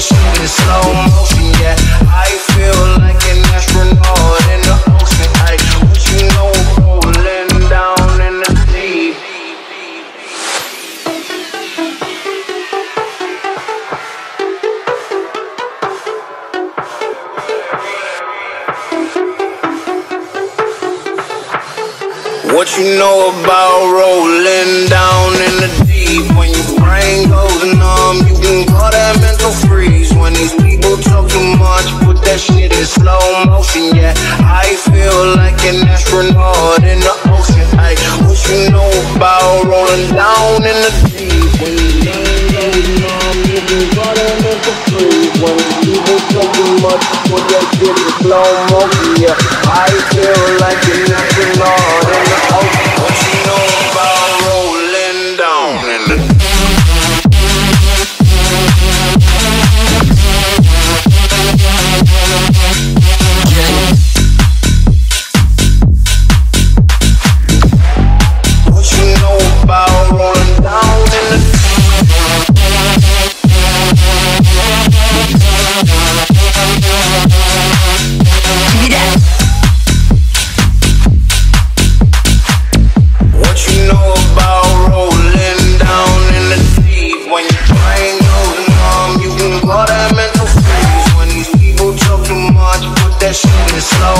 slow motion. Yeah, I feel like an astronaut in the ocean. What you know rolling down in the deep? What you know about rolling down in the? That shit in slow motion. Yeah, I feel like an astronaut in the ocean. Ay, what you know about rolling down in the deep? When brain goes numb, you can call that mental freeze. When people talk too much, put that shit in slow motion. Yeah, I feel like an astronaut in the ocean. Slow.